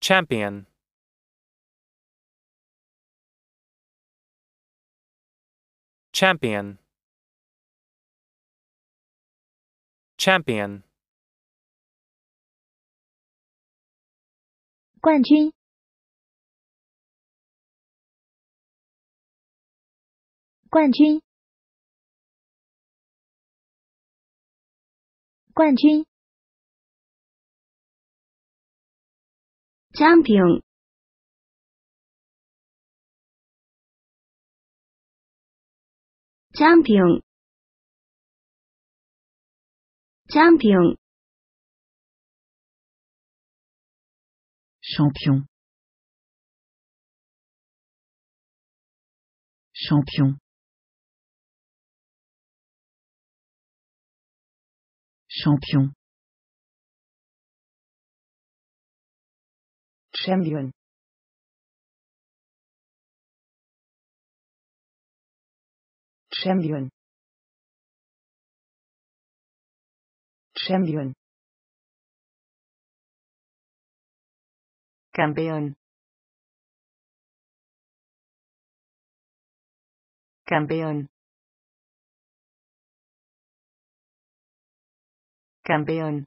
champion, champion, champion, 冠军，冠军，冠军，champion, champion, champion, champion, champion, champion, champion, champion, champion, campeón, campeón, campeón,